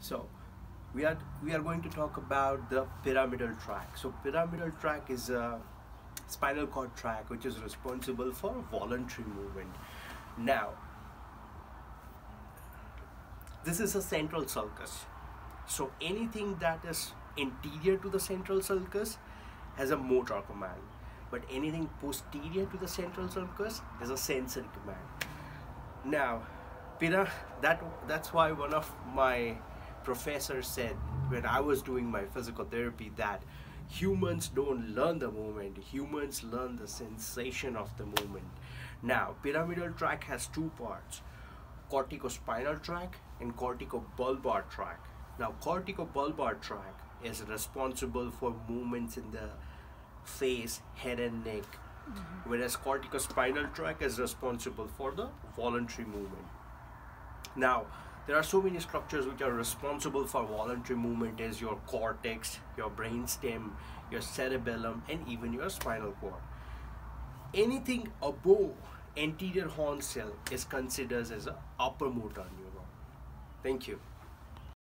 So we are we are going to talk about the pyramidal tract. So pyramidal tract is a spinal cord tract which is responsible for voluntary movement. Now this is a central sulcus. So anything that is anterior to the central sulcus has a motor command, but anything posterior to the central sulcus is a sensory command. Now, Pira, that that's why one of my professors said when I was doing my physical therapy that humans don't learn the movement humans learn the sensation of the movement now pyramidal tract has two parts corticospinal tract and corticobulbar tract now corticobulbar tract is responsible for movements in the face head and neck. Mm-hmm. whereas corticospinal tract is responsible for the voluntary movement. Now there are so many structures which are responsible for voluntary movement as your cortex your brainstem your cerebellum and even your spinal cord. Anything above anterior horn cell is considered as an upper motor neuron thank you